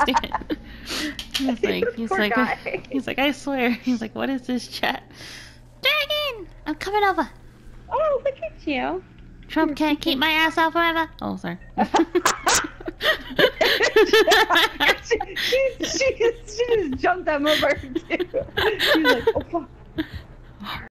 understand. He's like, he's like, guy. he's like, I swear. He's like, what is this chat? Dragon, I'm coming over. Oh, look at you. Trump can't keep my ass out forever. Oh, sorry. she, she, she, just jumped that over. too. She's like, oh fuck.